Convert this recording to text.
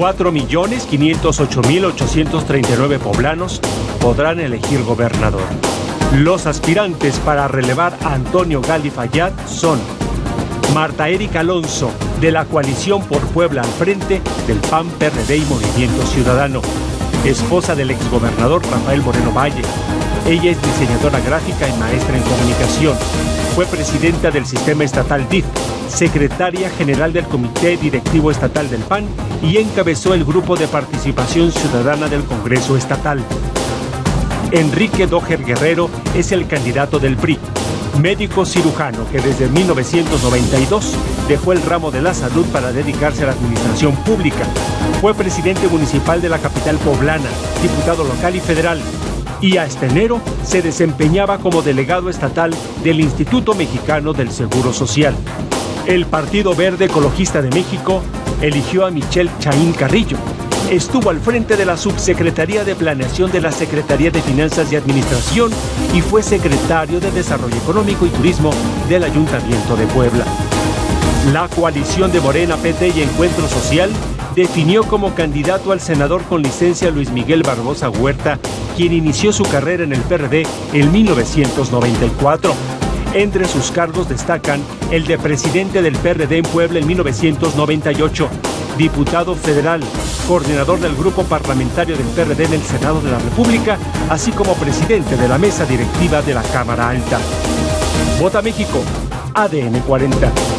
4.508.839 poblanos podrán elegir gobernador. Los aspirantes para relevar a Antonio Gali Fayad son Marta Erika Alonso, de la coalición por Puebla al frente del PAN, PRD y Movimiento Ciudadano, esposa del exgobernador Rafael Moreno Valle. Ella es diseñadora gráfica y maestra en comunicación. Fue presidenta del sistema estatal DIF, secretaria general del Comité Directivo Estatal del PAN y encabezó el Grupo de Participación Ciudadana del Congreso Estatal. Enrique Dojer Guerrero es el candidato del PRI médico cirujano que desde 1992 dejó el ramo de la salud para dedicarse a la administración pública. Fue presidente municipal de la capital poblana, diputado local y federal, y hasta enero se desempeñaba como delegado estatal del Instituto Mexicano del Seguro Social. El Partido Verde Ecologista de México eligió a Michelle Chaín Carrillo, estuvo al frente de la Subsecretaría de Planeación de la Secretaría de Finanzas y Administración y fue secretario de Desarrollo Económico y Turismo del Ayuntamiento de Puebla. La coalición de Morena, PT y Encuentro Social definió como candidato al senador con licencia Luis Miguel Barbosa Huerta, quien inició su carrera en el PRD en 1994. Entre sus cargos destacan el de presidente del PRD en Puebla en 1998, diputado federal, coordinador del grupo parlamentario del PRD en el Senado de la República, así como presidente de la mesa directiva de la Cámara Alta. Vota México, ADN 40.